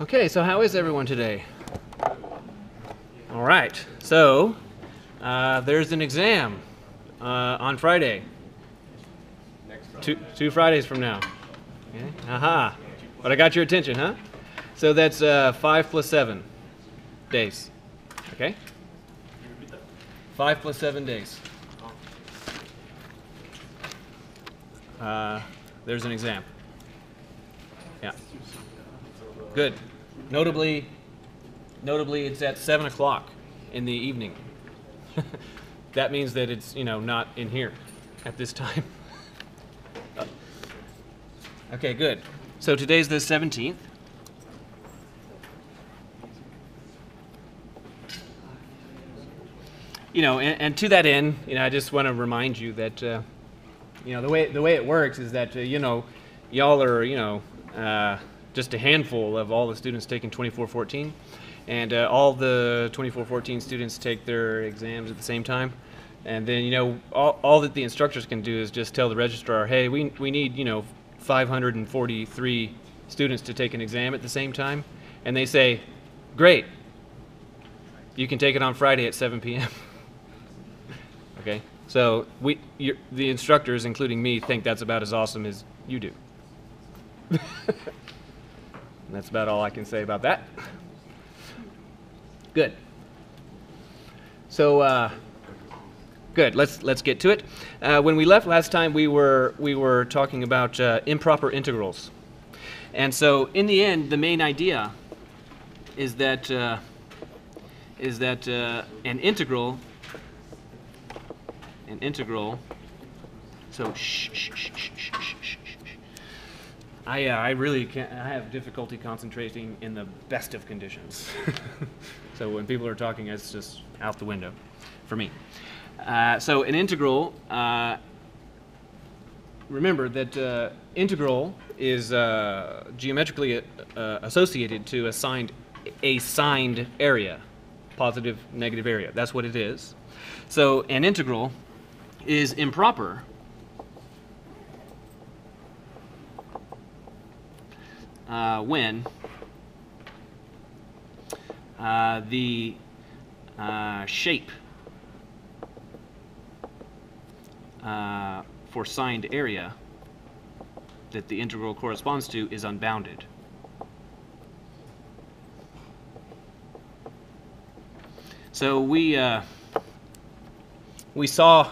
Okay, so how is everyone today? All right, so uh, there's an exam uh, on Friday. Two, two Fridays from now. Okay. Aha. But I got your attention, huh? So that's uh, five plus seven days. Okay? Five plus seven days. Uh, there's an exam. Yeah. Good. Notably, notably, it's at seven o'clock in the evening. that means that it's you know not in here at this time. okay, good. So today's the seventeenth. You know, and, and, to that end, you know, I just want to remind you that, uh, you know, the way the way it works is that uh, you know, y'all are you know. Uh, just a handful of all the students taking 2414. And uh, all the 2414 students take their exams at the same time. And then, you know, all, all that the instructors can do is just tell the registrar, hey, we, we need, you know, 543 students to take an exam at the same time. And they say, great, you can take it on Friday at 7 p.m. okay? So we, the instructors, including me, think that's about as awesome as you do. And that's about all I can say about that. Good. So, uh, good. Let's let's get to it. Uh, when we left last time, we were we were talking about uh, improper integrals, and so in the end, the main idea is that uh, is that uh, an integral an integral. So shh, shh, shh, I, uh, I really can't, I have difficulty concentrating in the best of conditions. so when people are talking, it's just out the window for me. Uh, so an integral, uh, remember that uh, integral is uh, geometrically uh, associated to a signed, a signed area, positive, negative area. That's what it is. So an integral is improper uh, when uh, the uh, shape uh, for signed area that the integral corresponds to is unbounded. So we uh, we saw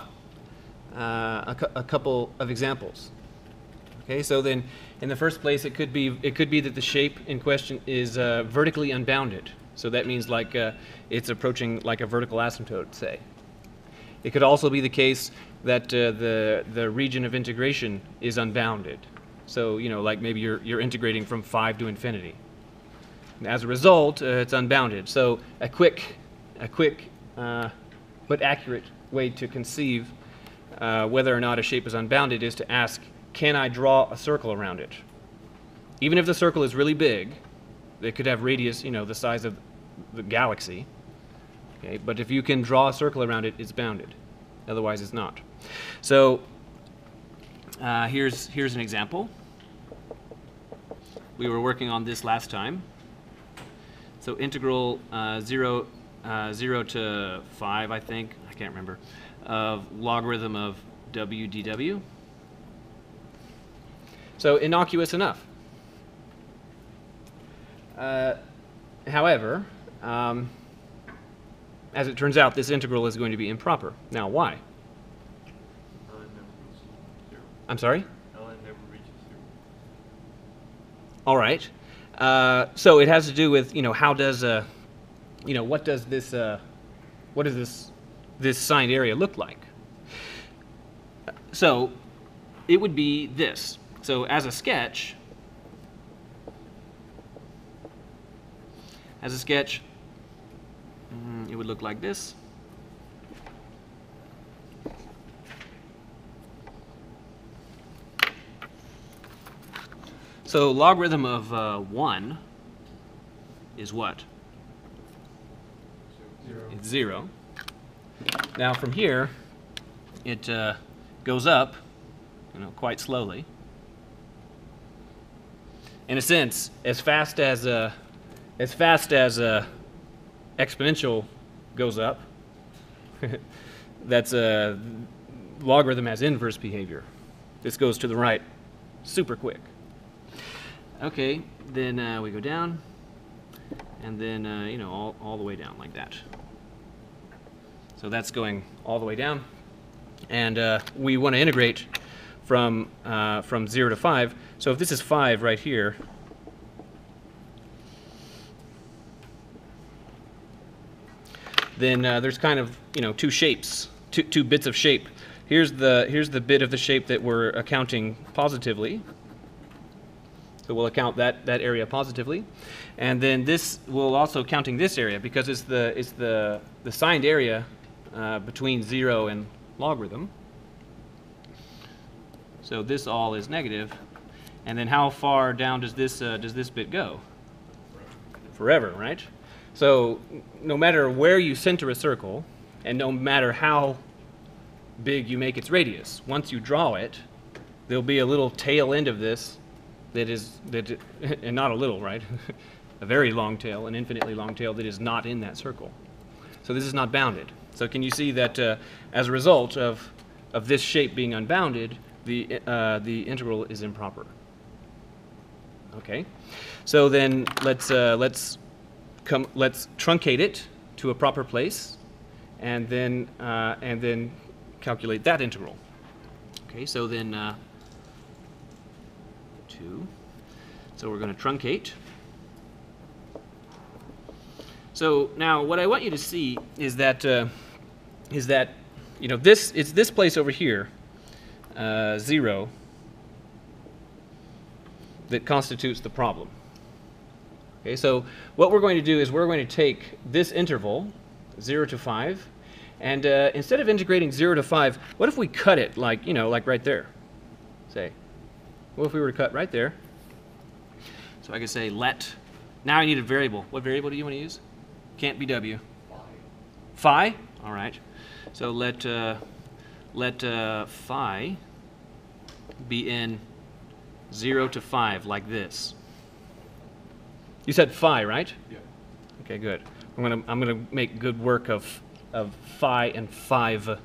uh, a, a couple of examples. Okay, so then in the first place, it could be it could be that the shape in question is uh, vertically unbounded. So that means like uh, it's approaching like a vertical asymptote, say. It could also be the case that uh, the the region of integration is unbounded. So you know, like maybe you're you're integrating from five to infinity. And as a result, uh, it's unbounded. So a quick a quick uh, but accurate way to conceive uh, whether or not a shape is unbounded is to ask can I draw a circle around it? Even if the circle is really big, it could have radius, you know, the size of the galaxy. Okay, but if you can draw a circle around it, it's bounded. Otherwise, it's not. So uh, here's here's an example. We were working on this last time. So integral uh, zero uh, zero to five, I think I can't remember, of logarithm of w dw. So innocuous enough. Uh, however, um, as it turns out, this integral is going to be improper. Now, why? I'm sorry? All right. Uh, so it has to do with, you know, how does, uh, you know, what does this, uh, what does this, this signed area look like? So it would be this. So as a sketch, as a sketch, mm, it would look like this. So logarithm of uh, 1 is what? Zero. It's 0. Now from here, it uh, goes up you know, quite slowly in a sense, as fast as uh, as fast as a exponential goes up, that's a logarithm has inverse behavior. This goes to the right super quick. Okay, then uh, we go down, and then, uh, you know, all, all the way down like that. So that's going all the way down. And uh, we want to integrate from, uh, from 0 to 5. So if this is 5 right here, then uh, there's kind of, you know, two shapes, two, two bits of shape. Here's the, here's the bit of the shape that we're accounting positively. So we'll account that, that area positively. And then this, we'll also counting this area because it's the, it's the, the signed area uh, between 0 and logarithm. So this all is negative. And then how far down does this, uh, does this bit go? Forever, right? So no matter where you center a circle, and no matter how big you make its radius, once you draw it, there'll be a little tail end of this that is, that, and not a little, right? a very long tail, an infinitely long tail that is not in that circle. So this is not bounded. So can you see that uh, as a result of, of this shape being unbounded, the, uh, the integral is improper? Okay, so then let's, uh, let's, come, let's truncate it to a proper place and then, uh, and then calculate that integral. Okay, so then uh, 2. So we're going to truncate. So now what I want you to see is that uh, is that you know this it's this place over here, uh, zero, that constitutes the problem. Okay, so what we're going to do is we're going to take this interval, zero to five, and uh, instead of integrating zero to five, what if we cut it like you know like right there, say. What if we were to cut right there? So I could say let. Now I need a variable. What variable do you want to use? Can't be W. Phi. All right. So let uh, let uh, phi be in zero to five like this. You said phi, right? Yeah. Okay, good. I'm gonna I'm gonna make good work of of phi and five.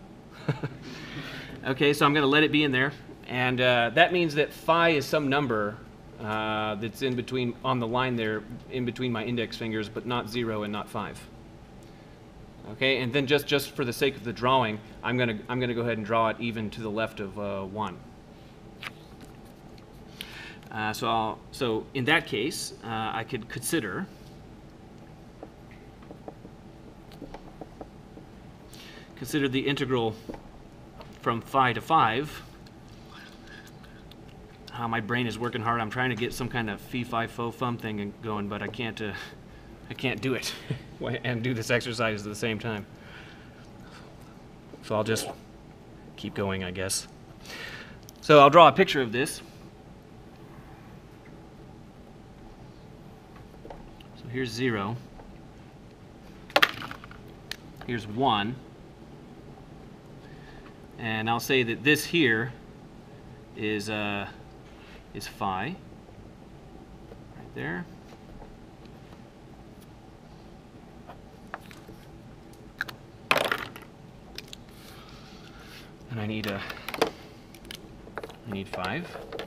okay, so I'm gonna let it be in there. And uh, that means that phi is some number uh, that's in between, on the line there, in between my index fingers, but not 0 and not 5. Okay, and then just, just for the sake of the drawing, I'm going to I'm gonna go ahead and draw it even to the left of uh, 1. Uh, so, I'll, so in that case, uh, I could consider consider the integral from phi to 5 how my brain is working hard. I'm trying to get some kind of phi fi fo fum thing going, but I can't. Uh, I can't do it and do this exercise at the same time. So I'll just keep going, I guess. So I'll draw a picture of this. Here's zero. Here's one. And I'll say that this here is uh, is phi, right there. And I need a, I need five.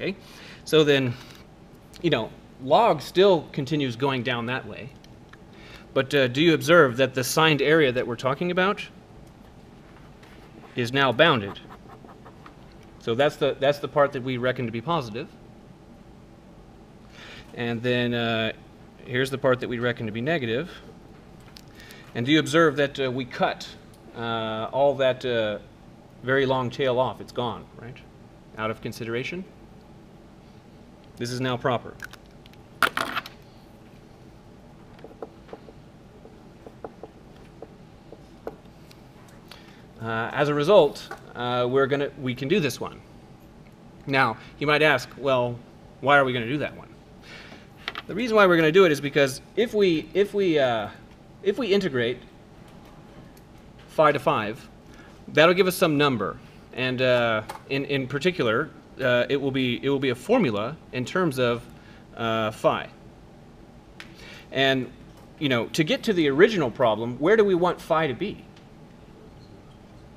Okay, so then, you know, log still continues going down that way. But uh, do you observe that the signed area that we're talking about is now bounded? So that's the, that's the part that we reckon to be positive. And then uh, here's the part that we reckon to be negative. And do you observe that uh, we cut uh, all that uh, very long tail off? It's gone, right? Out of consideration. This is now proper. Uh, as a result, uh, we're gonna we can do this one. Now, you might ask, well, why are we going to do that one? The reason why we're going to do it is because if we, if we, uh, if we integrate phi to 5, that'll give us some number. And uh, in, in particular, uh, it, will be, it will be a formula in terms of uh, phi. And, you know, to get to the original problem, where do we want phi to be?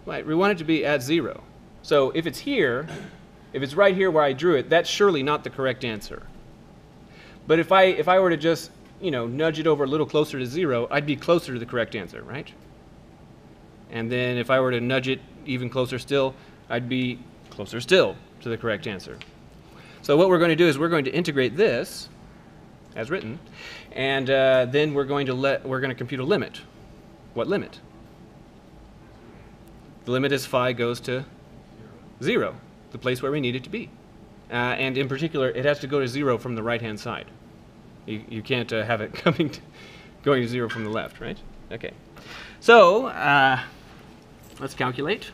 Right, we want it to be at 0. So if it's here, if it's right here where I drew it, that's surely not the correct answer. But if I, if I were to just, you know, nudge it over a little closer to 0, I'd be closer to the correct answer, right? And then if I were to nudge it even closer still, I'd be closer still to the correct answer. So what we're going to do is we're going to integrate this, as written, and uh, then we're going to let we're going to compute a limit. What limit? The limit as phi goes to zero, the place where we need it to be. Uh, and in particular, it has to go to zero from the right-hand side. You, you can't uh, have it coming to, going to zero from the left, right? Okay. So uh, let's calculate.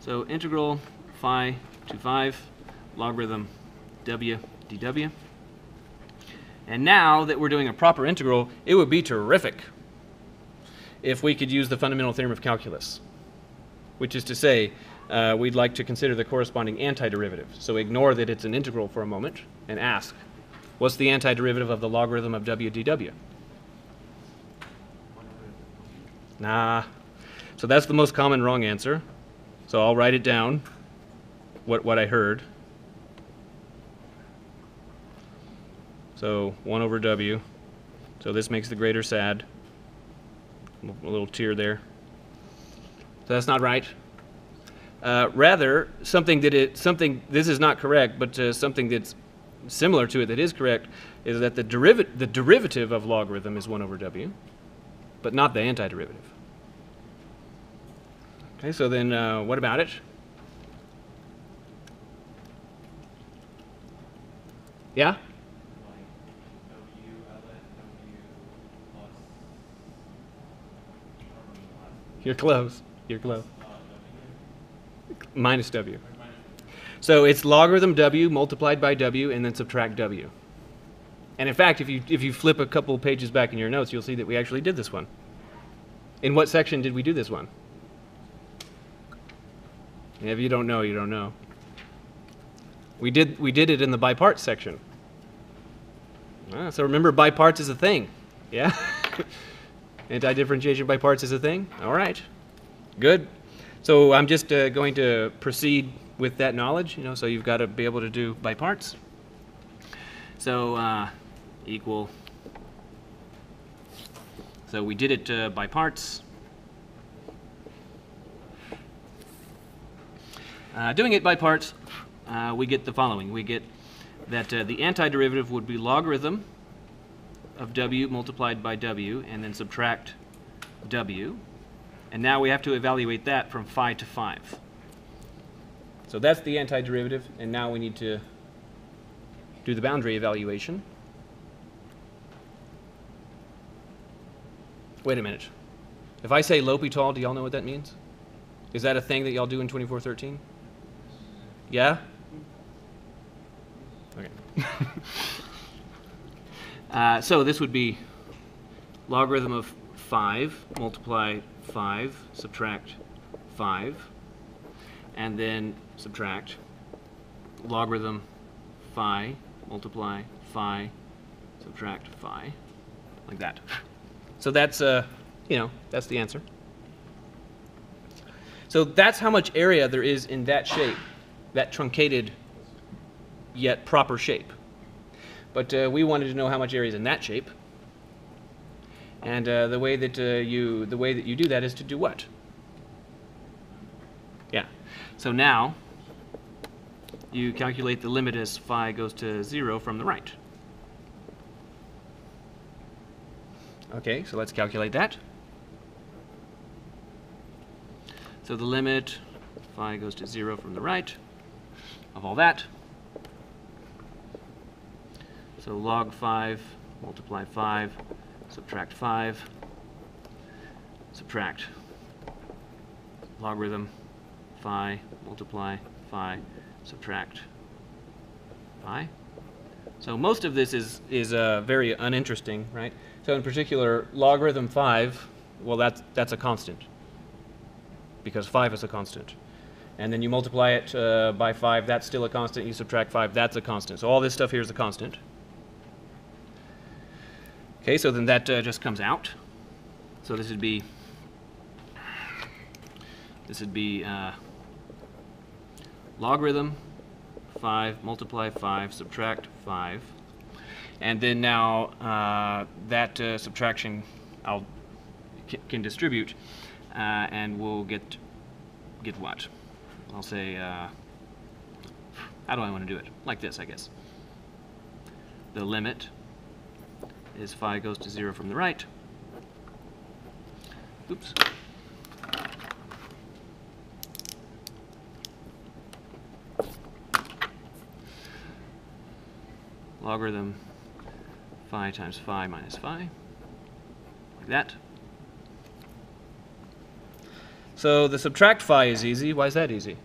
So integral phi to 5 logarithm w dw. And now that we're doing a proper integral, it would be terrific if we could use the fundamental theorem of calculus, which is to say, uh, we'd like to consider the corresponding antiderivative. So ignore that it's an integral for a moment and ask, what's the antiderivative of the logarithm of w dw? Nah. So that's the most common wrong answer. So I'll write it down, what, what I heard. So 1 over w. So this makes the greater sad. A little tear there. So that's not right. Uh, rather, something that it, something, this is not correct, but uh, something that's similar to it that is correct is that the, derivative the derivative of logarithm is 1 over w, but not the antiderivative. Okay, so then uh, what about it? Yeah? You're close. You're close. Minus w. So it's logarithm w multiplied by w and then subtract w. And in fact, if you, if you flip a couple pages back in your notes, you'll see that we actually did this one. In what section did we do this one? If you don't know, you don't know. We did, we did it in the by parts section. Ah, so remember, by parts is a thing. Yeah? Anti-differentiation by parts is a thing? All right. Good. So I'm just uh, going to proceed with that knowledge, you know, so you've got to be able to do by parts. So uh, equal. So we did it uh, by parts. Uh, doing it by parts, uh, we get the following. We get that uh, the antiderivative would be logarithm of w multiplied by w and then subtract w. And now we have to evaluate that from phi to 5. So that's the antiderivative, and now we need to do the boundary evaluation. Wait a minute. If I say L'Hopital, do y'all know what that means? Is that a thing that y'all do in 2413? Yeah? Uh, so this would be logarithm of 5 multiply 5 subtract 5 and then subtract logarithm phi multiply phi subtract phi like that. So that's uh, you know that's the answer. So that's how much area there is in that shape that truncated yet proper shape. But uh, we wanted to know how much area is in that shape. And uh, the way that uh, you the way that you do that is to do what? Yeah. So now you calculate the limit as phi goes to zero from the right. Okay, so let's calculate that. So the limit phi goes to zero from the right of all that. So log 5 multiply 5, subtract 5, subtract logarithm phi multiply phi subtract phi. So most of this is, is uh, very uninteresting, right? So in particular, logarithm 5, well, that's, that's a constant because 5 is a constant. And then you multiply it uh, by 5, that's still a constant. You subtract 5, that's a constant. So all this stuff here is a constant. Okay, so then that uh, just comes out. So this would be, this would be uh, logarithm 5, multiply 5, subtract 5. And then now uh, that uh, subtraction I'll can distribute, uh, and we'll get get what? I'll say, uh, how do I want to do it? Like this, I guess. The limit is phi goes to 0 from the right. Oops. Logarithm phi times phi minus phi, like that. So the subtract phi is easy. Why is that easy?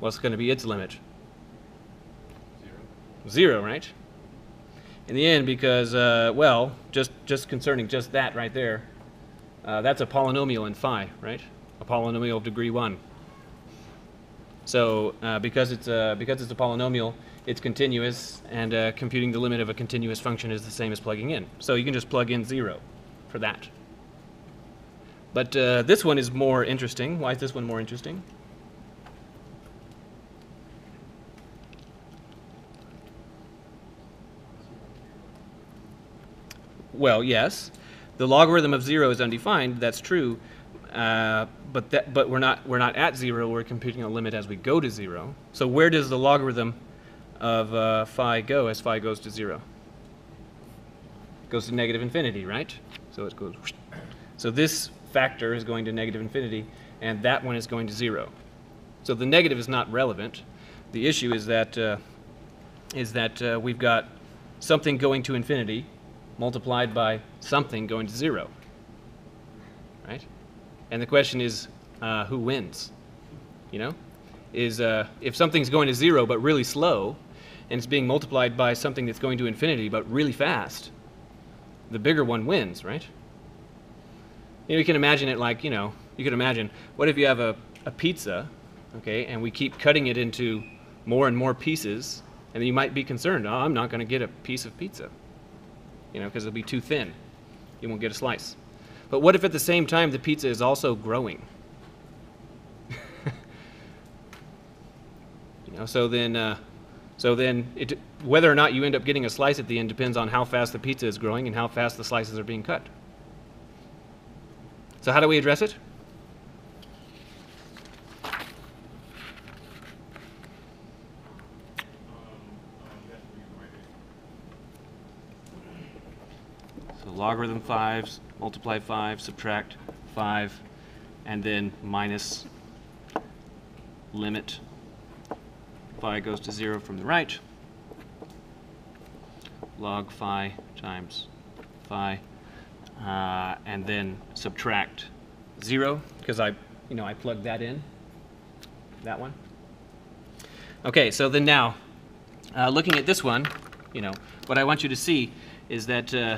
What's going to be its limit? Zero. Right? In the end, because, uh, well, just, just concerning just that right there, uh, that's a polynomial in phi, right? A polynomial of degree 1. So uh, because, it's a, because it's a polynomial, it's continuous, and uh, computing the limit of a continuous function is the same as plugging in. So you can just plug in 0 for that. But uh, this one is more interesting. Why is this one more interesting? Well, yes. The logarithm of 0 is undefined. That's true. Uh, but that, but we're not we're not at zero. We're computing a limit as we go to zero. So where does the logarithm of uh, phi go as phi goes to zero? It goes to negative infinity, right? So it goes. So this factor is going to negative infinity, and that one is going to zero. So the negative is not relevant. The issue is that, uh, is that uh, we've got something going to infinity multiplied by something going to zero, right? And the question is, uh, who wins? You know, is uh, if something's going to zero but really slow, and it's being multiplied by something that's going to infinity but really fast, the bigger one wins, right? you, know, you can imagine it like, you know, you can imagine, what if you have a, a pizza, okay, and we keep cutting it into more and more pieces, and you might be concerned, oh, I'm not going to get a piece of pizza, you know, because it'll be too thin. You won't get a slice. But what if at the same time the pizza is also growing? you know, so then, uh, so then it, whether or not you end up getting a slice at the end depends on how fast the pizza is growing and how fast the slices are being cut. So how do we address it? Logarithm 5, multiply 5, subtract 5, and then minus limit phi goes to 0 from the right, log phi times phi uh, and then subtract zero because I, you know, I plugged that in, that one. Okay, so then now, uh, looking at this one, you know, what I want you to see is that, uh,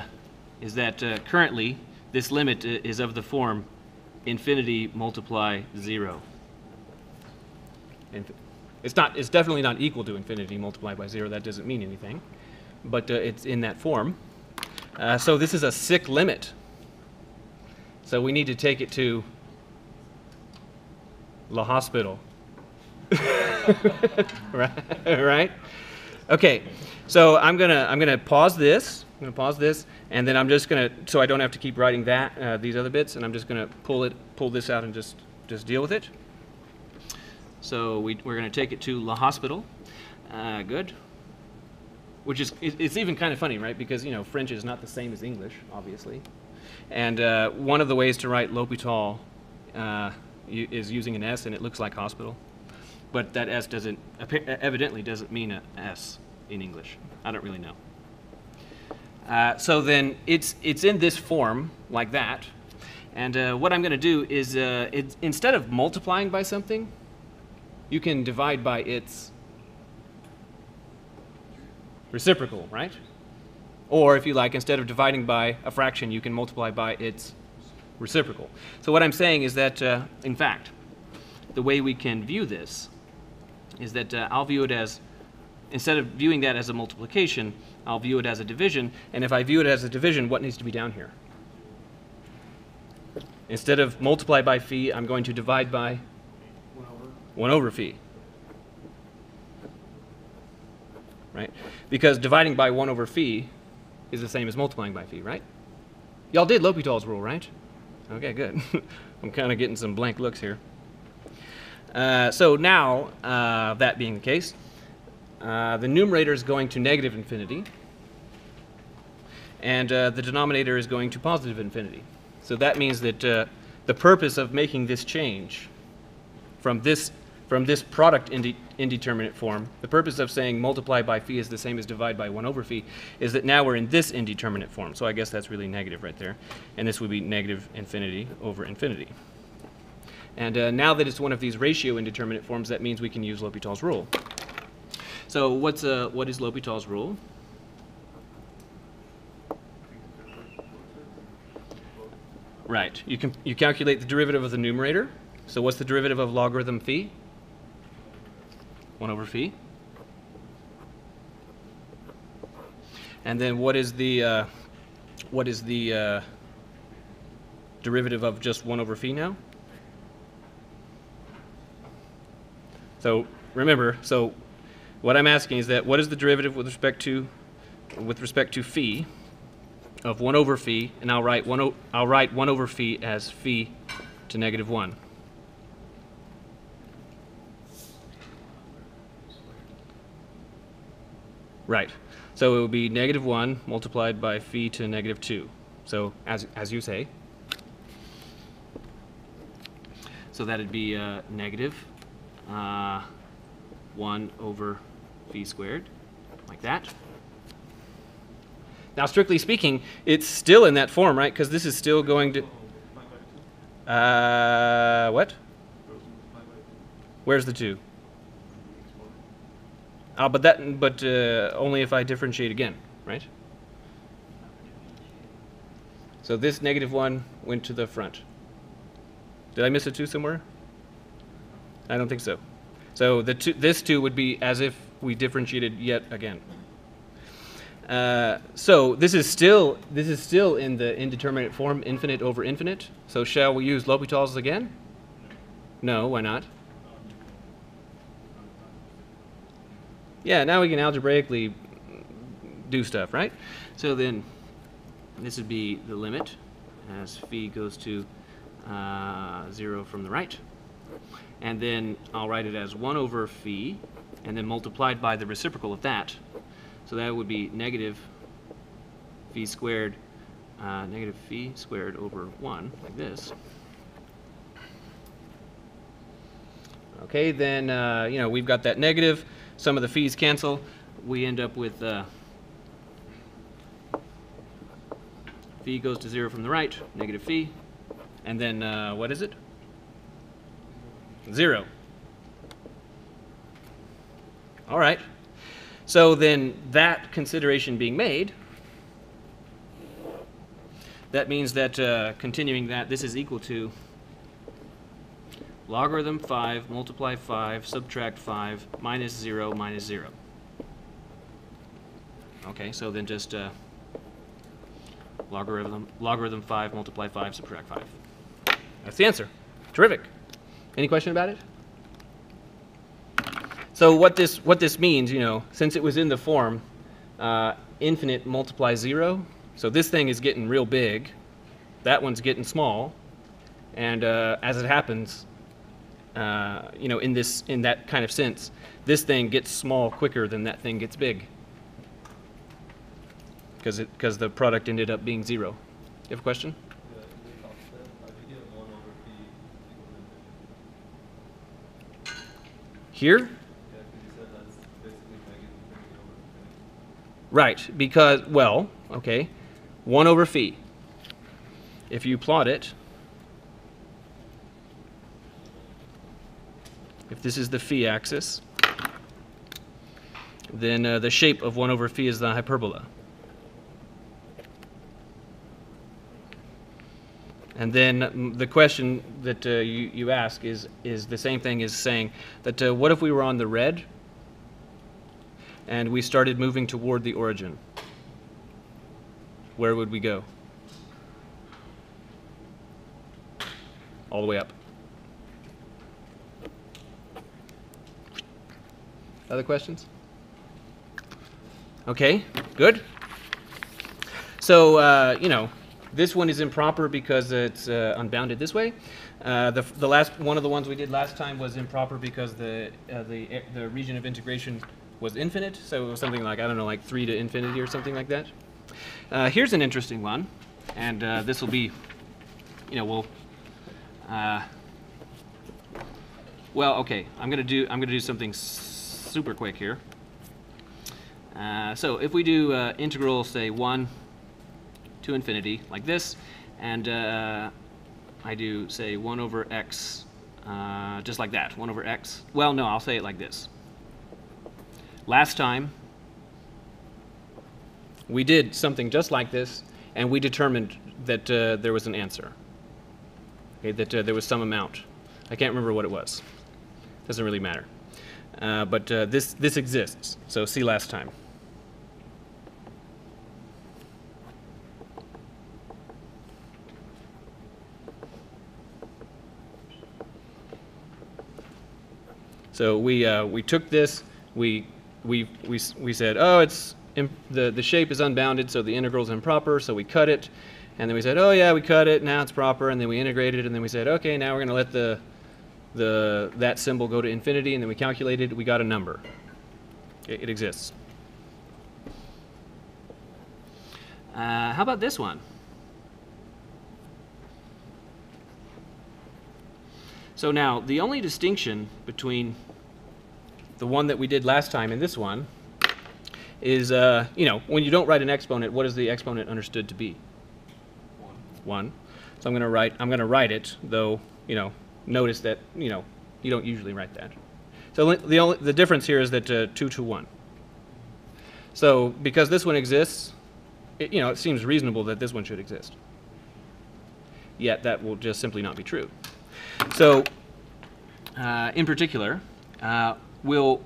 is that uh, currently this limit is of the form infinity multiply zero. And it's not, it's definitely not equal to infinity multiplied by zero. That doesn't mean anything, but uh, it's in that form. Uh, so this is a sick limit. So we need to take it to the hospital. right? right? Okay. So I'm gonna I'm gonna pause this. I'm gonna pause this, and then I'm just gonna so I don't have to keep writing that uh, these other bits, and I'm just gonna pull it pull this out and just just deal with it. So we, we're gonna take it to the hospital. Uh, good which is it's even kind of funny, right? Because you know French is not the same as English, obviously, and uh, one of the ways to write l'hôpital uh, is using an S, and it looks like hospital, but that S doesn't evidently doesn't mean a S in English. I don't really know. Uh, so then it's it's in this form like that, and uh, what I'm going to do is uh, instead of multiplying by something, you can divide by its reciprocal, right? Or if you like, instead of dividing by a fraction, you can multiply by its reciprocal. So what I'm saying is that, uh, in fact, the way we can view this is that uh, I'll view it as, instead of viewing that as a multiplication, I'll view it as a division. And if I view it as a division, what needs to be down here? Instead of multiply by phi, I'm going to divide by 1 over phi. Right? Because dividing by 1 over phi is the same as multiplying by phi, right? Y'all did L'Hopital's rule, right? Okay, good. I'm kind of getting some blank looks here. Uh, so now, uh, that being the case, uh, the numerator is going to negative infinity, and uh, the denominator is going to positive infinity. So that means that uh, the purpose of making this change from this from this product inde indeterminate form, the purpose of saying multiply by phi is the same as divide by 1 over phi, is that now we're in this indeterminate form. So I guess that's really negative right there. And this would be negative infinity over infinity. And uh, now that it's one of these ratio indeterminate forms, that means we can use L'Hopital's rule. So what's uh, what is L'Hopital's rule? Right. You can you calculate the derivative of the numerator. So what's the derivative of logarithm phi? 1 over phi. And then what is the uh, what is the uh, derivative of just 1 over phi now? So remember, so what I'm asking is that what is the derivative with respect to with respect to phi of 1 over phi, and I'll write 1 I'll write 1 over phi as phi to negative 1. Right. So it would be negative 1 multiplied by phi to negative 2. So as, as you say. So that'd be uh, negative uh, 1 over phi squared, like that. Now, strictly speaking, it's still in that form, right? Because this is still going to... Uh, what? Where's the 2? Oh, but that, but uh, only if I differentiate again, right? So this negative 1 went to the front. Did I miss a 2 somewhere? I don't think so. So the two, this 2 would be as if we differentiated yet again. Uh, so this is still this is still in the indeterminate form, infinite over infinite. So shall we use L'Hopital's again? No, why not? Yeah, now we can algebraically do stuff, right? So then this would be the limit as phi goes to uh, 0 from the right. And then I'll write it as 1 over phi, and then multiplied by the reciprocal of that. So that would be negative phi squared, uh, negative phi squared over 1, like this. Okay, then, uh, you know, we've got that negative. Some of the phis cancel. We end up with uh, phi goes to 0 from the right, negative phi. And then, uh, what is it? 0. All right. So then that consideration being made, that means that uh, continuing that, this is equal to logarithm 5 multiply 5 subtract 5 minus 0 minus 0. Okay, so then just uh, logarithm logarithm 5 multiply 5 subtract 5. That's the answer. Terrific. Any question about it? So what this what this means, you know, since it was in the form uh, infinite multiply zero, so this thing is getting real big, that one's getting small, and uh, as it happens, uh, you know, in this in that kind of sense, this thing gets small quicker than that thing gets big because it because the product ended up being zero. You have a question? Here? Right, because, well, okay, 1 over phi. If you plot it, if this is the phi axis, then uh, the shape of 1 over phi is the hyperbola. And then mm, the question that uh, you, you ask is, is the same thing as saying that uh, what if we were on the red and we started moving toward the origin? Where would we go? All the way up. Other questions? Okay, good. So, uh, you know, this one is improper because it's uh, unbounded this way. Uh, the, the last one of the ones we did last time was improper because the, uh, the, the region of integration was infinite. So it was something like, I don't know, like 3 to infinity or something like that. Uh, here's an interesting one. And uh, this will be, you know, we'll, uh, well, okay, I'm to do, I'm to do something super quick here. so if we do integral, say, 1 to infinity like this, and uh, I do say 1 over x, uh, just like that, 1 over x. Well, no, I'll say it like this. Last time, we did something just like this, and we determined that uh, there was an answer, okay, that uh, there was some amount. I can't remember what it was. Doesn't really matter. Uh, but uh, this, this exists, so see last time. So we, uh, we took this, we, we, we, we said, oh, it's the, the shape is unbounded, so the integral is improper, so we cut it. And then we said, oh yeah, we cut it, now it's proper, and then we integrated, and then we said, okay, now we're going to let the, the, that symbol go to infinity, and then we calculated, we got a number. It, it exists. Uh, how about this one? So now, the only distinction between the one that we did last time and this one is, uh, you know, when you don't write an exponent, what is the exponent understood to be? One. One. So I'm going to write, I'm going to write it, though, you know, notice that, you know, you don't usually write that. So the only, the difference here is that uh, 2 to 1. So because this one exists, it, you know, it seems reasonable that this one should exist. Yet that will just simply not be true. So, uh, in particular, uh, we'll,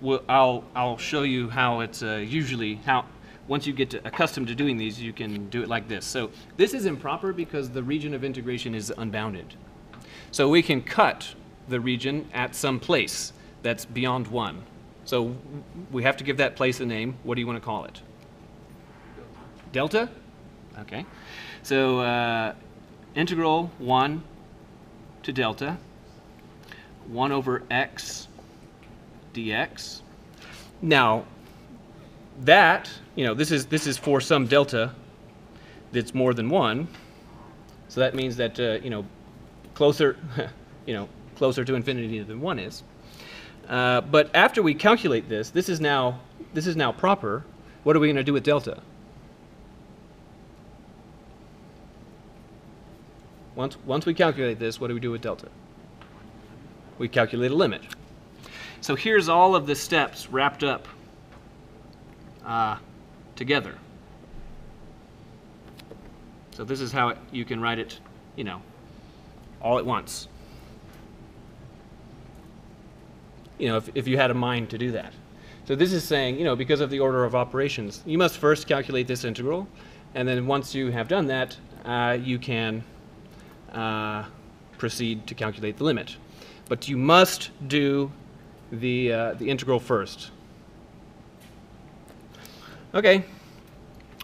we'll, I'll, I'll show you how it's uh, usually, how, once you get to, accustomed to doing these, you can do it like this. So this is improper because the region of integration is unbounded. So we can cut the region at some place that's beyond 1. So we have to give that place a name. What do you want to call it? Delta? Okay. So uh, integral 1 to delta, 1 over x dx. Now, that, you know, this is, this is for some delta that's more than 1. So that means that, uh, you know, closer, you know, closer to infinity than 1 is. Uh, but after we calculate this, this is now, this is now proper. What are we going to do with delta? Once, once we calculate this, what do we do with delta? We calculate a limit. So here's all of the steps wrapped up uh, together. So this is how it, you can write it, you know, all at once. You know, if, if you had a mind to do that. So this is saying, you know, because of the order of operations, you must first calculate this integral, and then once you have done that, uh, you can uh, proceed to calculate the limit. But you must do the, uh, the integral first. Okay,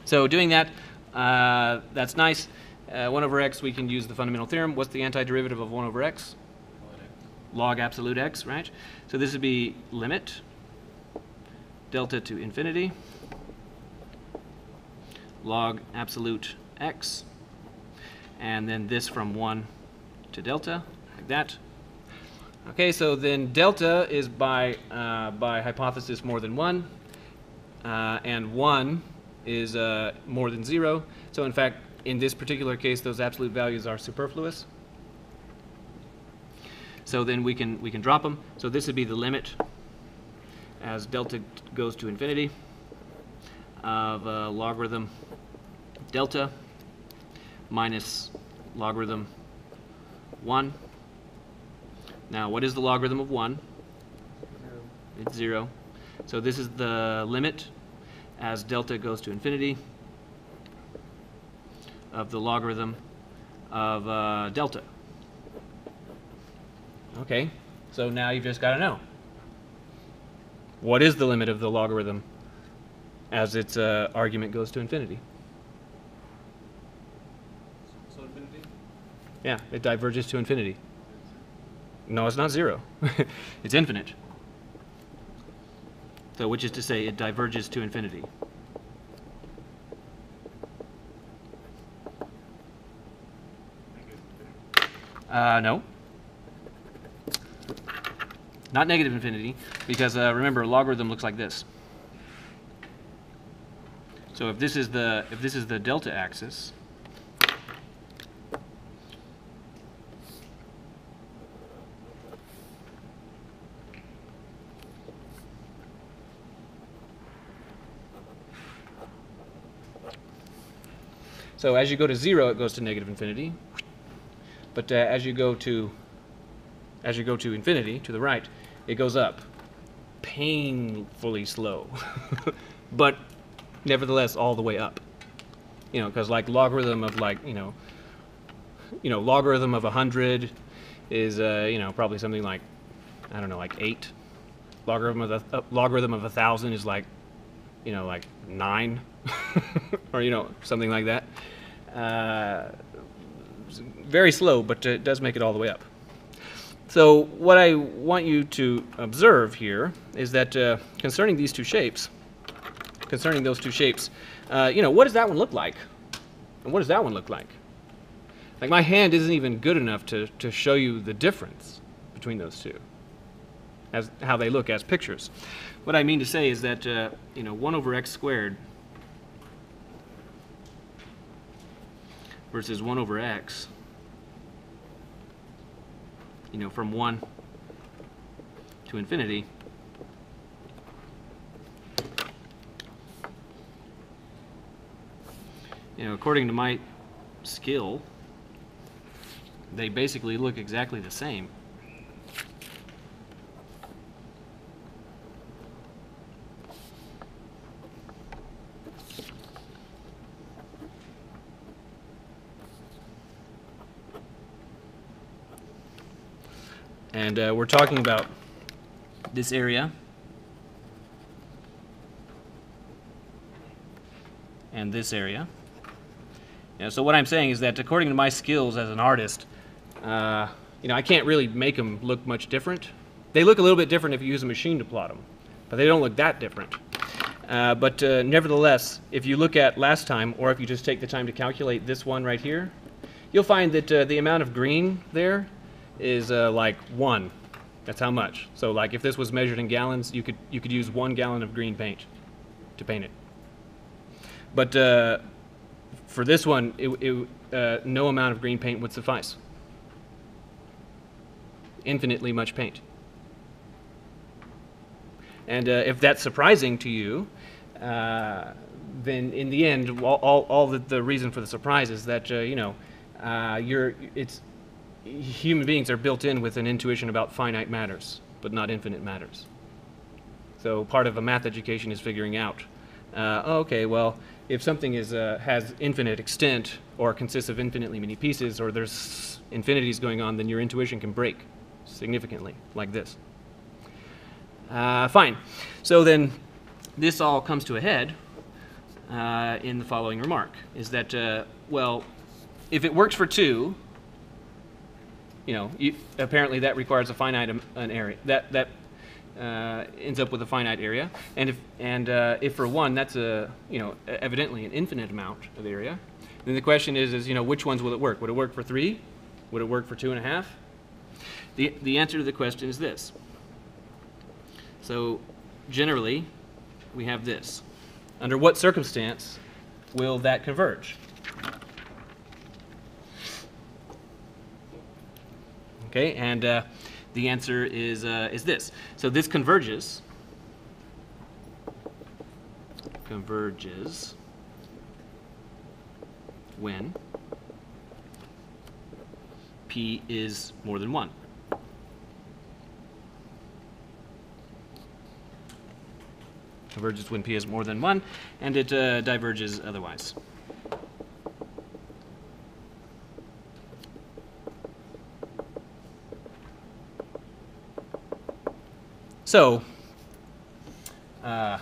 so doing that, uh, that's nice. Uh, 1 over x, we can use the fundamental theorem. What's the antiderivative of 1 over x? Log absolute x, right? So this would be limit delta to infinity log absolute x and then this from 1 to delta, like that. Okay, so then delta is by, uh, by hypothesis more than 1, uh, and 1 is uh, more than 0. So in fact, in this particular case, those absolute values are superfluous. So then we can, we can drop them. So this would be the limit as delta goes to infinity of uh, logarithm delta minus logarithm 1. Now, what is the logarithm of 1? It's 0. So this is the limit as delta goes to infinity of the logarithm of uh, delta. Okay, so now you've just got to know. What is the limit of the logarithm as its uh, argument goes to infinity? So infinity? Yeah, it diverges to infinity. No, it's not zero. it's infinite. So, which is to say, it diverges to infinity. Uh, no. Not negative infinity, because uh, remember, a logarithm looks like this. So if this is the if this is the delta axis, So as you go to zero, it goes to negative infinity. But uh, as you go to as you go to infinity to the right, it goes up, painfully slow, but nevertheless all the way up. You know, because like logarithm of like you know, you know logarithm of hundred is uh, you know probably something like I don't know like eight. Logarithm of a uh, logarithm of a thousand is like you know like nine, or you know something like that. Uh, very slow, but it does make it all the way up. So what I want you to observe here is that uh, concerning these two shapes, concerning those two shapes, uh, you know, what does that one look like? And what does that one look like? Like my hand isn't even good enough to, to show you the difference between those two, as how they look as pictures. What I mean to say is that, uh, you know, 1 over x squared versus 1 over x, you know, from 1 to infinity, you know, according to my skill, they basically look exactly the same. And uh, we're talking about this area and this area. You know, so what I'm saying is that according to my skills as an artist, uh, you know, I can't really make them look much different. They look a little bit different if you use a machine to plot them, but they don't look that different. Uh, but uh, nevertheless, if you look at last time, or if you just take the time to calculate this one right here, you'll find that uh, the amount of green there is uh, like one. That's how much. So like if this was measured in gallons, you could you could use one gallon of green paint to paint it. But uh, for this one, it, it, uh, no amount of green paint would suffice. Infinitely much paint. And uh, if that's surprising to you, uh, then in the end, all, all, all the, the, reason for the surprise is that, uh, you know, you're, it's, human beings are built in with an intuition about finite matters, but not infinite matters. So part of a math education is figuring out, uh, oh, okay, well, if something is, uh, has infinite extent or consists of infinitely many pieces or there's infinities going on, then your intuition can break significantly, like this. Uh, fine. So then this all comes to a head uh, in the following remark, is that, uh, well, if it works for two, you know, you, apparently that requires a finite an area. That that uh, ends up with a finite area. And if and uh, if for one that's a you know evidently an infinite amount of area, then the question is is you know which ones will it work? Would it work for three? Would it work for two and a half? The the answer to the question is this. So generally, we have this. Under what circumstance will that converge? Okay, and uh, the answer is, uh, is this. So this converges, converges when p is more than 1. Converges when p is more than 1, and it uh, diverges otherwise. So, uh,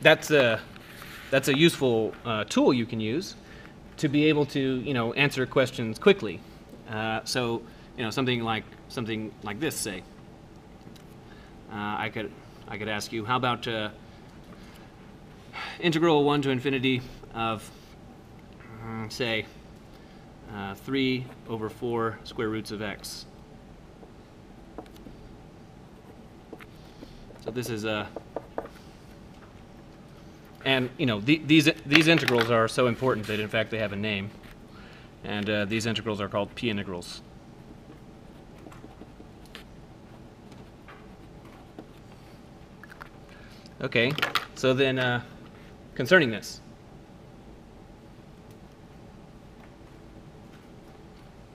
that's a that's a useful uh, tool you can use to be able to you know answer questions quickly. Uh, so you know something like something like this, say. Uh, I could I could ask you, how about uh, integral one to infinity of mm, say uh, three over four square roots of x. So this is a, and you know the, these these integrals are so important that in fact they have a name, and uh, these integrals are called p integrals. Okay, so then uh, concerning this,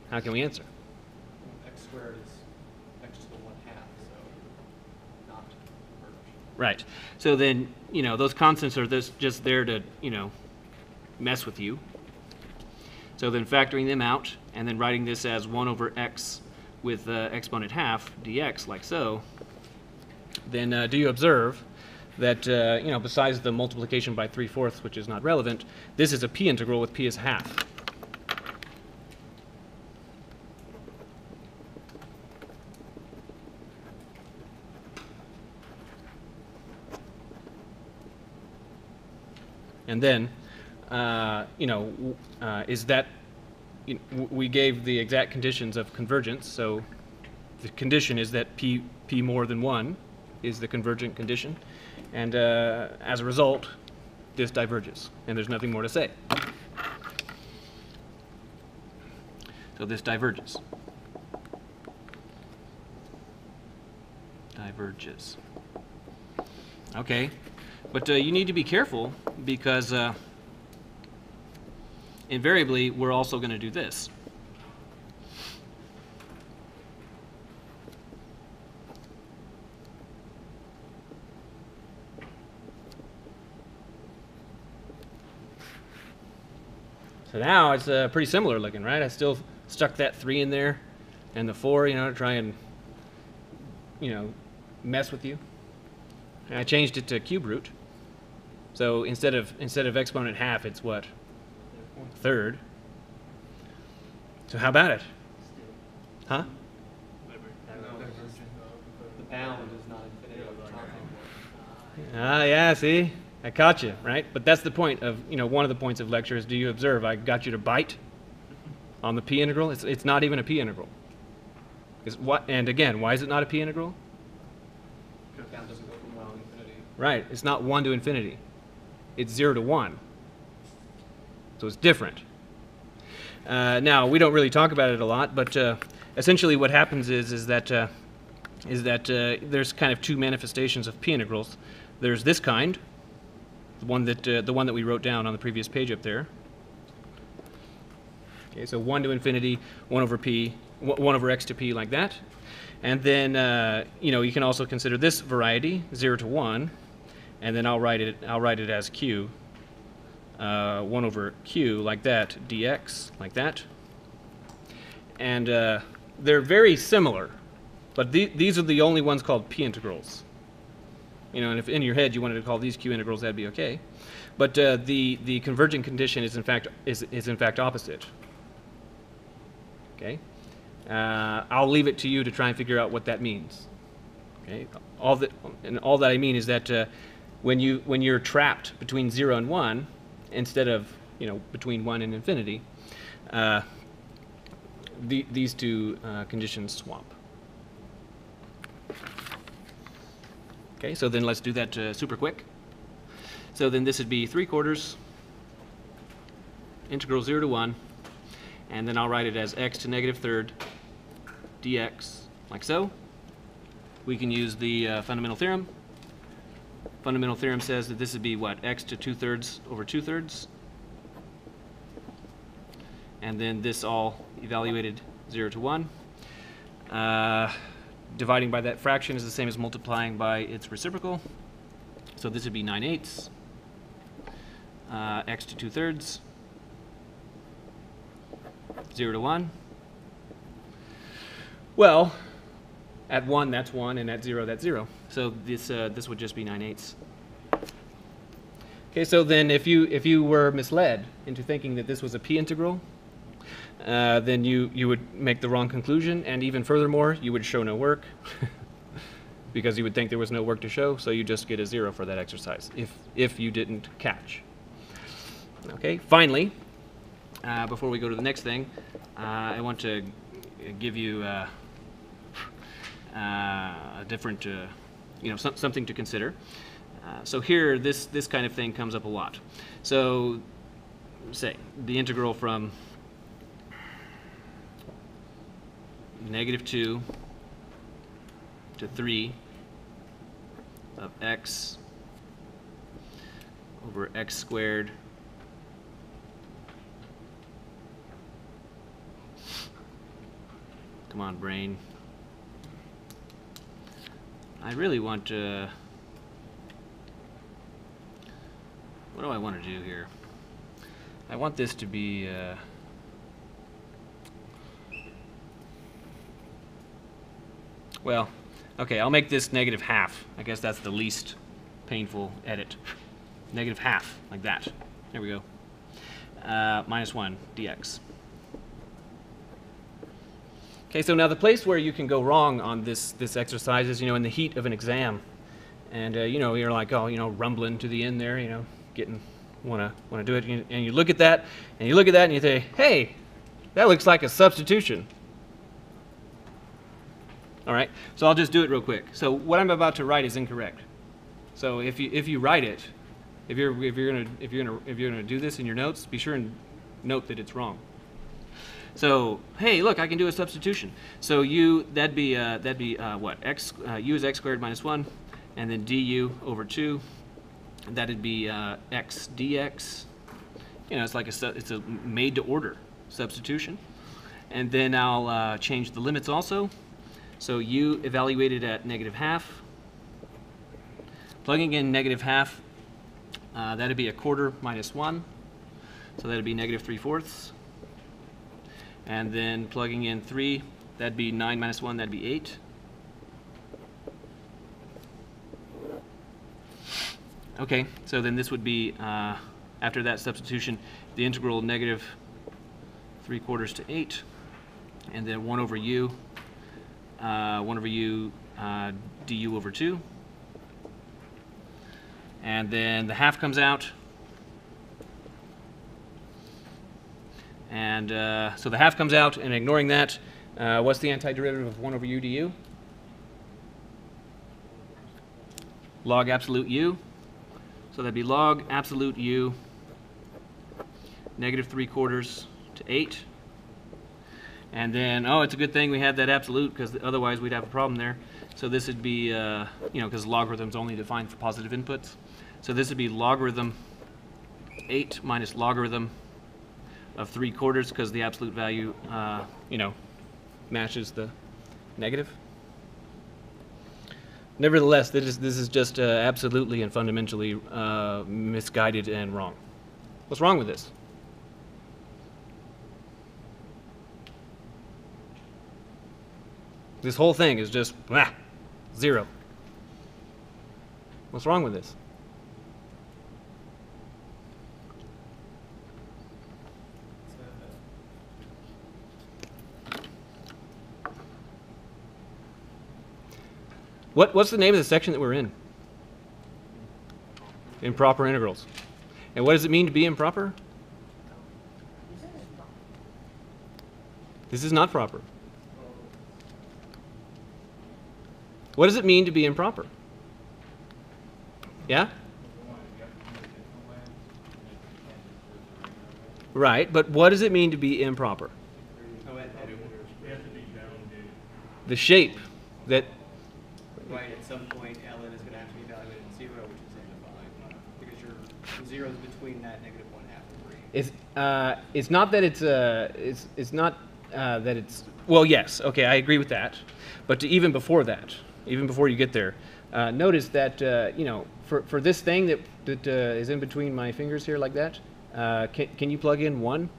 how can we answer? X squared is x to the one half, so not converge. Right. So then, you know, those constants are this, just there to, you know, mess with you. So then factoring them out and then writing this as 1 over x with uh, exponent half dx, like so, then uh, do you observe that, uh, you know, besides the multiplication by 3 fourths, which is not relevant, this is a p integral with p as half. And then, uh, you know, uh, is that, you w- we gave the exact conditions of convergence, so the condition is that p, p more than 1 is the convergent condition. And uh, as a result, this diverges, and there's nothing more to say. So this diverges. Diverges. Okay, but uh, you need to be careful because uh, invariably we're also going to do this. So now it's uh, pretty similar looking, right? I still stuck that 3 in there and the 4, you know, to try and, you know, mess with you. And I changed it to cube root. So instead of instead of exponent half, it's what? Third. So how about it? Huh? The bound is not top Ah, yeah, see? I caught you, right? But that's the point of, you know, one of the points of lecture is do you observe? I got you to bite on the p integral. It's, it's not even a p integral. Is what, and again, why is it not a p integral? Because bound doesn't go from one to infinity. Right, it's not 1 to infinity. It's 0 to 1. So it's different. Uh, now, we don't really talk about it a lot, but uh, essentially what happens is, is that, uh, is that uh, there's kind of two manifestations of p integrals. There's this kind, the one that, uh, the one that we wrote down on the previous page up there. Okay, so 1 to infinity, 1 over p, 1 over x to p like that. And then, uh, you know, you can also consider this variety, 0 to 1, and then I'll write it, I'll write it as q, uh, 1 over q like that, dx like that. And uh, they're very similar, but the, these are the only ones called p integrals. You know, and if in your head you wanted to call these q integrals, that'd be okay. But uh, the, the convergent condition is in fact, is, is in fact opposite. Okay? Uh, I'll leave it to you to try and figure out what that means. Okay? All that, and all that I mean is that uh, when, you, when you're trapped between 0 and 1, instead of, you know, between 1 and infinity, uh, the, these two uh, conditions swap. Okay, so then let's do that uh, super quick. So then this would be 3 quarters, integral 0 to 1, and then I'll write it as x to negative third dx, like so. we can use the uh, fundamental theorem. Fundamental theorem says that this would be what, x to 2 thirds over 2 thirds? And then this all evaluated 0 to 1. Uh, dividing by that fraction is the same as multiplying by its reciprocal. So this would be 9 eighths, uh, x to 2 thirds, 0 to 1. Well, at 1, that's 1, and at 0, that's 0. So this, uh, this would just be 9 eighths. Okay, so then if you, if you were misled into thinking that this was a p integral, uh, then you, you would make the wrong conclusion, and even furthermore, you would show no work, because you would think there was no work to show, so you just get a zero for that exercise, if, if you didn't catch. Okay, finally, uh, before we go to the next thing, uh, I want to give you uh, uh, a different, uh, you know, some, something to consider. Uh, so here, this, this kind of thing comes up a lot. So, say, the integral from negative 2 to 3 of x over x squared Come on, brain. I really want to... What do I want to do here? I want this to be... Uh, well, okay, I'll make this negative half. I guess that's the least painful edit. Negative half, like that. There we go. Uh, minus 1 dx. Okay, so now the place where you can go wrong on this, this exercise is, you know, in the heat of an exam. And, uh, you know, you're like, oh, you know, rumbling to the end there, you know, getting, want to want to do it. And you look at that, and you look at that, and you say, hey, that looks like a substitution. All right, so I'll just do it real quick. So what I'm about to write is incorrect. So if you, if you write it, if you're, if you're gonna, if you're gonna, if you're gonna do this in your notes, be sure and note that it's wrong. So hey, look, I can do a substitution. So u that'd be uh, that'd be uh, what x uh, u is x squared minus one, and then du over two. That'd be uh, x dx. You know, it's like a it's a made to order substitution. And then I'll uh, change the limits also. So u evaluated at negative half. Plugging in negative half, uh, that'd be a quarter minus one. So that'd be negative three fourths. And then plugging in 3, that'd be 9 minus 1, that'd be 8. Okay, so then this would be, uh, after that substitution, the integral negative 3 quarters to 8, and then 1 over u, uh, 1 over u uh, du over 2. And then the half comes out, And uh, so the half comes out, and ignoring that, uh, what's the antiderivative of 1 over u du? Log absolute u. So that'd be log absolute u, negative 3 quarters to 8. And then, oh, it's a good thing we had that absolute, because otherwise we'd have a problem there. So this would be, uh, you know, because logarithms only defined for positive inputs. So this would be logarithm 8 minus logarithm of 3 quarters because the absolute value, uh, you know, matches the negative. Nevertheless, this is, this is just uh, absolutely and fundamentally uh, misguided and wrong. What's wrong with this? This whole thing is just ah, zero. What's wrong with this? What, what's the name of the section that we're in? Improper integrals. And what does it mean to be improper? This is not proper. What does it mean to be improper? Yeah? Right, but what does it mean to be improper? The shape that right, at some point, ln is gonna have to be evaluated at zero, which is in the undefined, because your zero is between that negative one half and three. It's uh, it's not that it's uh, it's it's not uh, that it's well, yes, okay, I agree with that, but to even before that, even before you get there, uh, notice that uh, you know for for this thing that that uh, is in between my fingers here like that, uh, can can you plug in one?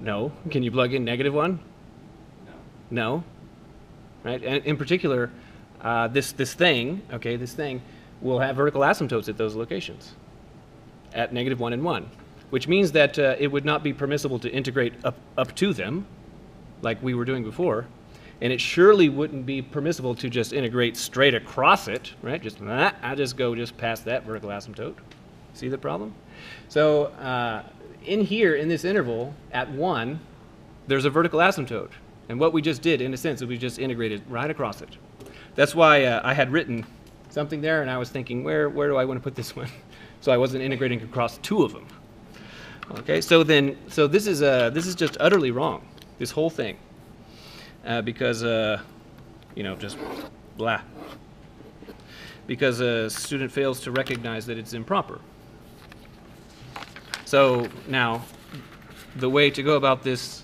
No. Can you plug in negative one? No. No. Right? And in particular, uh, this, this thing, okay, this thing will have vertical asymptotes at those locations at negative 1 and 1, which means that uh, it would not be permissible to integrate up, up to them like we were doing before. And it surely wouldn't be permissible to just integrate straight across it, right? Just, ah, I just go just past that vertical asymptote. See the problem? So uh, in here, in this interval, at 1, there's a vertical asymptote. And what we just did, in a sense, is we just integrated right across it. That's why uh, I had written something there, and I was thinking, where, where do I want to put this one? So I wasn't integrating across two of them. Okay, so then, so this is, uh, this is just utterly wrong, this whole thing. Uh, because, uh, you know, just blah. Because a student fails to recognize that it's improper. So now, the way to go about this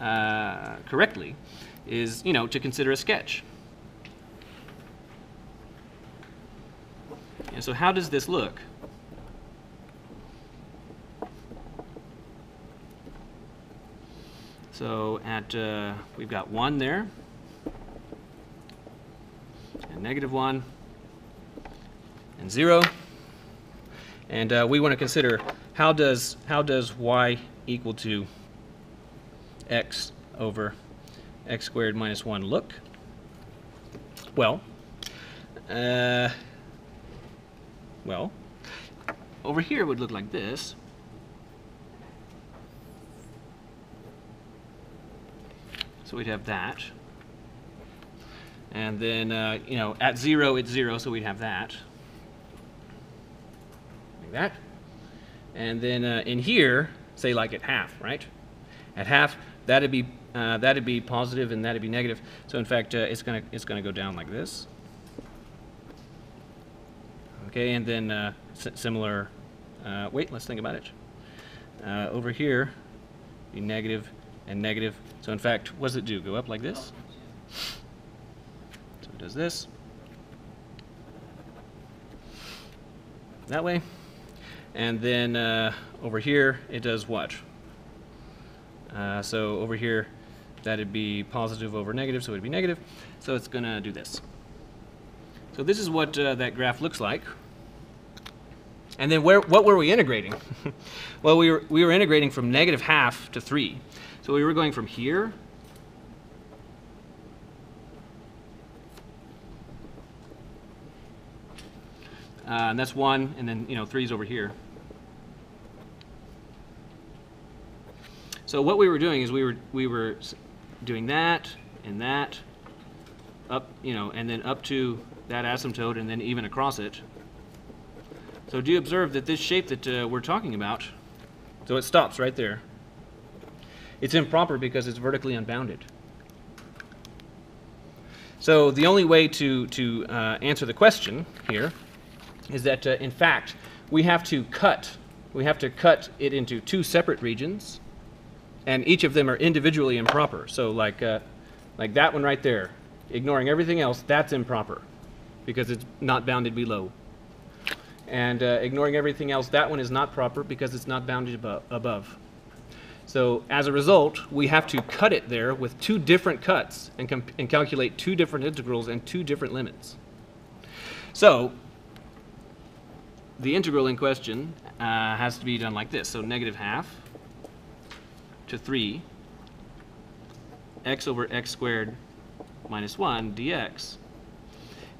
uh, correctly is, you know, to consider a sketch. And so how does this look? So at, uh, we've got 1 there, and negative 1, and 0. And uh, we want to consider how does, how does y equal to x over x squared minus 1 look? Well, uh, well, over here it would look like this. So we'd have that. And then, uh, you know, at 0, it's 0, so we'd have that. Like that. And then uh, in here, say like at half, right? At half, that'd be uh, that'd be positive and that'd be negative. So in fact, uh, it's gonna it's gonna go down like this. Okay, and then uh, similar. uh, wait, let's think about it. Uh, over here, be negative and negative. So in fact, what does it do? Go up like this. So it does this. That way. And then uh, over here, it does what? Uh, so over here, that'd be positive over negative, so it'd be negative. So it's going to do this. So this is what uh, that graph looks like. And then where, what were we integrating? well, we were, we were integrating from negative half to 3. So we were going from here Uh, and that's one, and then you know three's over here. So what we were doing is we were we were doing that and that up, you know, and then up to that asymptote, and then even across it. So do you observe that this shape that uh, we're talking about? So it stops right there. It's improper because it's vertically unbounded. So the only way to to uh, answer the question here is that uh, in fact we have to cut we have to cut it into two separate regions and each of them are individually improper. So like uh, like that one right there ignoring everything else that's improper because it's not bounded below. And uh, ignoring everything else that one is not proper because it's not bounded abo above. So as a result we have to cut it there with two different cuts and, and calculate two different integrals and two different limits. So the integral in question uh, has to be done like this. So negative half to 3 x over x squared minus 1 dx.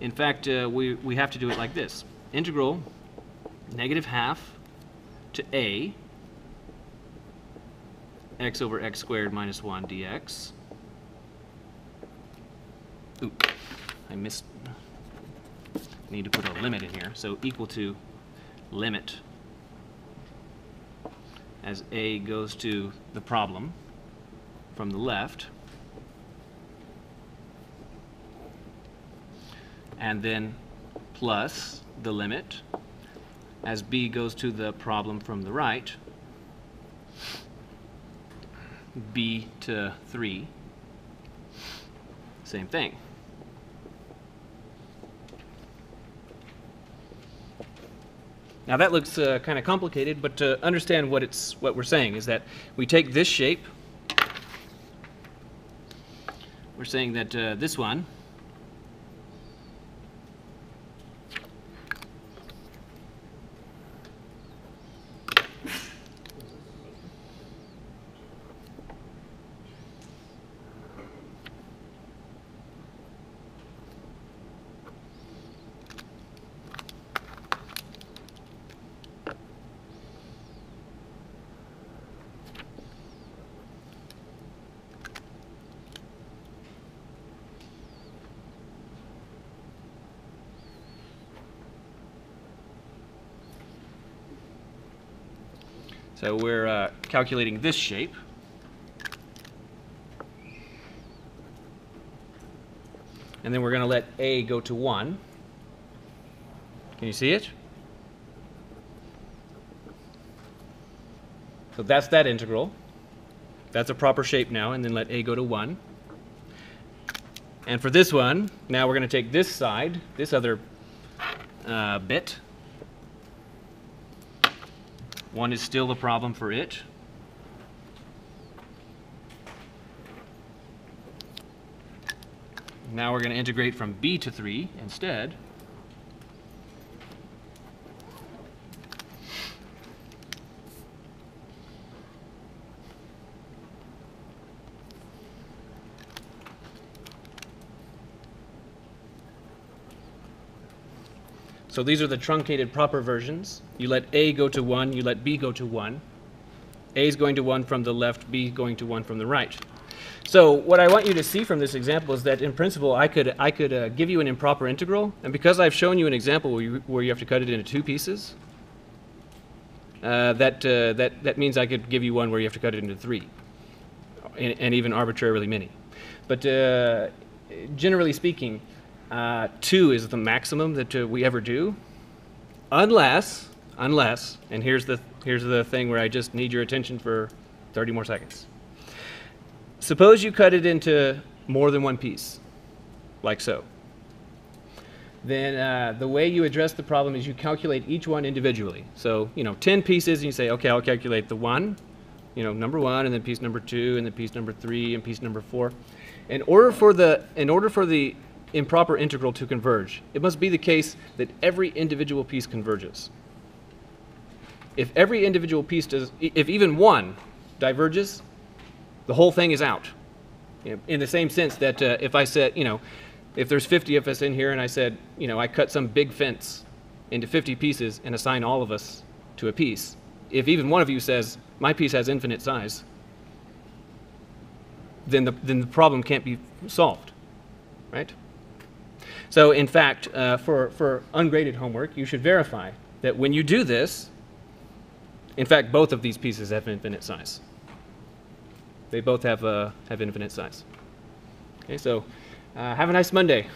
In fact, uh, we, we have to do it like this. Integral negative half to a x over x squared minus 1 dx. Ooh, I missed. Need to put a limit in here. So equal to limit as a goes to the problem from the left. And then plus the limit as b goes to the problem from the right, b to 3, same thing. Now that looks uh, kind of complicated, but to understand what it's what we're saying is that we take this shape. We're saying that uh, this one So we're uh, calculating this shape. And then we're going to let a go to 1. Can you see it? So that's that integral. That's a proper shape now, and then let a go to 1. And for this one, now we're going to take this side, this other uh, bit, one is still a problem for it. Now we're going to integrate from b to 3 instead. So these are the truncated proper versions. You let A go to 1, you let B go to 1. A is going to 1 from the left, B going to 1 from the right. So what I want you to see from this example is that in principle I could, I could uh, give you an improper integral, and because I've shown you an example where you, where you have to cut it into two pieces, uh, that, uh, that, that means I could give you one where you have to cut it into three, and, and even arbitrarily many. But uh, generally speaking, uh, two is the maximum that uh, we ever do, unless, unless, and here's the here's the thing where I just need your attention for 30 more seconds. Suppose you cut it into more than one piece, like so. Then uh, the way you address the problem is you calculate each one individually. So you know, 10 pieces, and you say, okay, I'll calculate the one, you know, number one, and then piece number two, and then piece number three, and piece number four. In order for the in order for the improper integral to converge. It must be the case that every individual piece converges. If every individual piece does, if even one diverges, the whole thing is out. In the same sense that uh, if I said, you know, if there's 50 of us in here and I said, you know, I cut some big fence into 50 pieces and assign all of us to a piece, if even one of you says, my piece has infinite size, then the, then the problem can't be solved, right? So in fact, uh, for, for ungraded homework, you should verify that when you do this, in fact, both of these pieces have infinite size. They both have, uh, have infinite size. Okay, so uh, have a nice Monday.